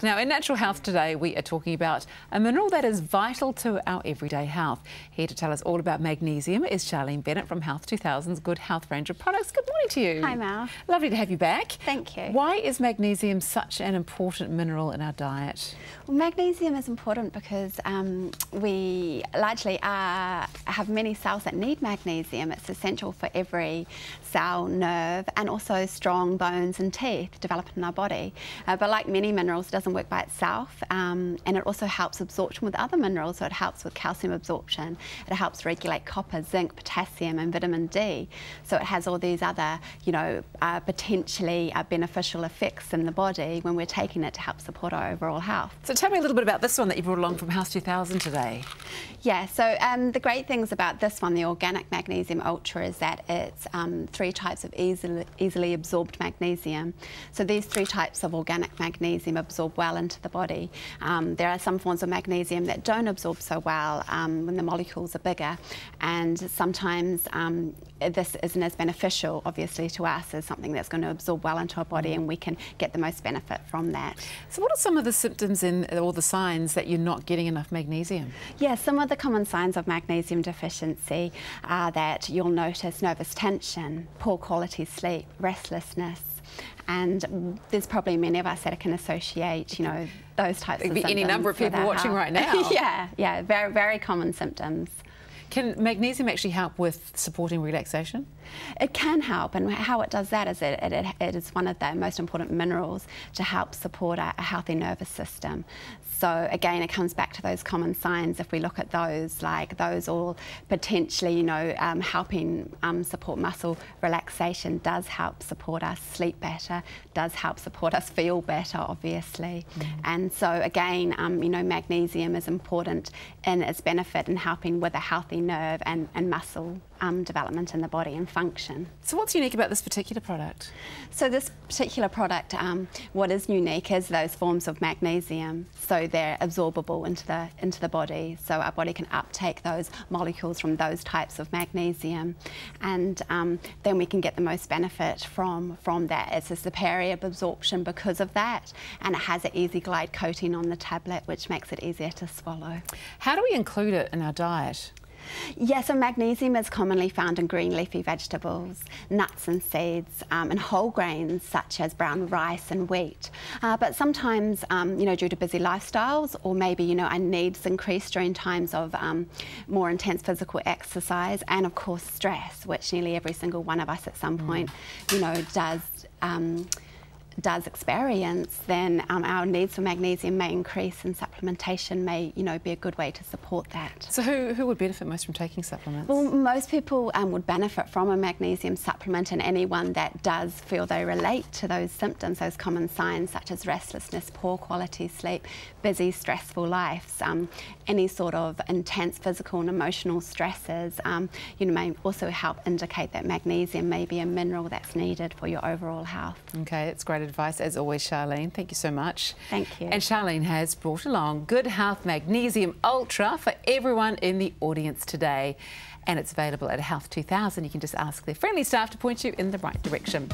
Now, in Natural Health today, we are talking about a mineral that is vital to our everyday health. Here to tell us all about magnesium is Charlene Bennett from Health 2000's Good Health range of products. Good morning to you. Hi, Mel. Lovely to have you back. Thank you. Why is magnesium such an important mineral in our diet? Well, magnesium is important because um, we largely are, have many cells that need magnesium. It's essential for every cell, nerve, and also strong bones and teeth developing in our body. Uh, but like many minerals, it doesn't work by itself, um, and it also helps absorption with other minerals. So it helps with calcium absorption. It helps regulate copper, zinc, potassium, and vitamin D. So it has all these other, you know, uh, potentially uh, beneficial effects in the body when we're taking it to help support our overall health. So tell me a little bit about this one that you brought along from Health 2000 today. Yeah, so um, the great things about this one, the Organic Magnesium Ultra, is that it's um, three types of easily, easily absorbed magnesium. So these three types of organic magnesium absorb well into the body. Um, there are some forms of magnesium that don't absorb so well um, when the molecules are bigger, and sometimes um, this isn't as beneficial, obviously, to us as something that's going to absorb well into our body, and we can get the most benefit from that. So, what are some of the symptoms in, or the signs that you're not getting enough magnesium? Yeah, some of the common signs of magnesium deficiency are that you'll notice nervous tension, poor quality sleep, restlessness, and there's probably many of us that can associate, you know, those types of be symptoms. any number of people watching right now. yeah, yeah, very, very common symptoms. Can magnesium actually help with supporting relaxation? It can help, and how it does that is it, it, it is one of the most important minerals to help support a, a healthy nervous system. So again, it comes back to those common signs. If we look at those, like those all potentially, you know, um, helping um, support muscle relaxation does help support us sleep better, does help support us feel better, obviously. Mm. And so again, um, you know, magnesium is important in its benefit in helping with a healthy nerve and, and muscle um, development in the body and function. So what's unique about this particular product? So this particular product, um, what is unique is those forms of magnesium. So they're absorbable into the into the body. So our body can uptake those molecules from those types of magnesium, and um, then we can get the most benefit from from that. It's a superior absorption because of that, and it has an easy glide coating on the tablet, which makes it easier to swallow. How do we include it in our diet? Yeah, so magnesium is commonly found in green leafy vegetables, nuts and seeds, um, and whole grains such as brown rice and wheat. Uh, but sometimes, um, you know, due to busy lifestyles, or maybe, you know, our needs increase during times of um, more intense physical exercise, and of course stress, which nearly every single one of us at some point, mm. you know, does um, does experience, then um, our needs for magnesium may increase and supplementation may, you know, be a good way to support that. So who, who would benefit most from taking supplements? Well, most people um, would benefit from a magnesium supplement and anyone that does feel they relate to those symptoms, those common signs such as restlessness, poor quality sleep, busy, stressful lives, um, any sort of intense physical and emotional stresses, um, you know, may also help indicate that magnesium may be a mineral that's needed for your overall health. Okay, it's great advice as always, Charlene. Thank you so much. Thank you. And Charlene has brought along Good Health Magnesium Ultra for everyone in the audience today. And it's available at Health 2000. You can just ask their friendly staff to point you in the right direction.